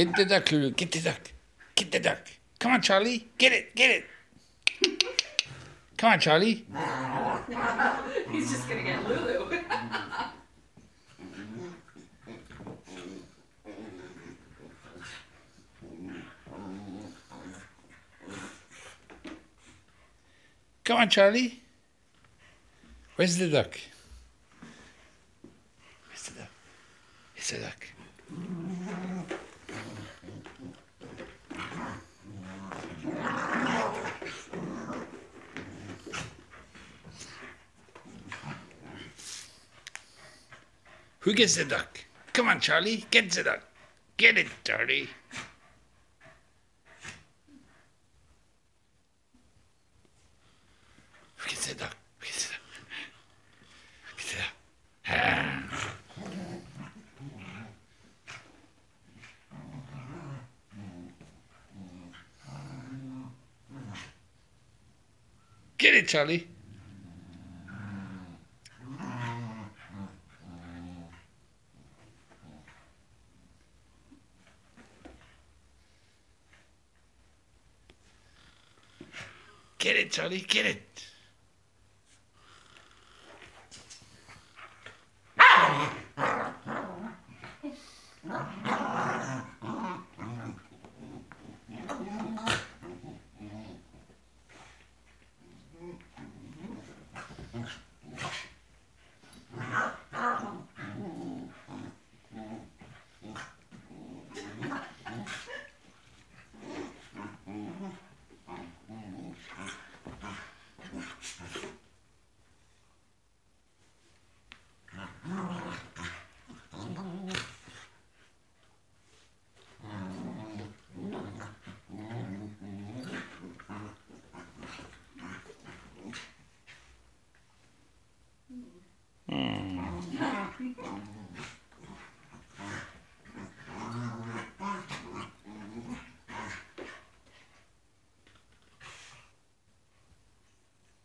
Get the duck, Lulu. Get the duck. Get the duck. Come on, Charlie. Get it. Get it. Come on, Charlie. He's just gonna get Lulu. Come on, Charlie. Where's the duck? Where's the duck? It's the duck. Who gets the duck? Come on, Charlie. Get the duck. Get it, Charlie. Who gets the duck? Who gets the duck? Who gets the duck? Get it, Charlie. Get it, Charlie. Get it.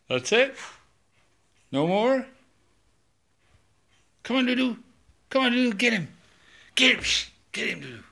That's it? No more? Come on, Lulu. Come on, Lulu. Get him. Get him. Get him, Lulu.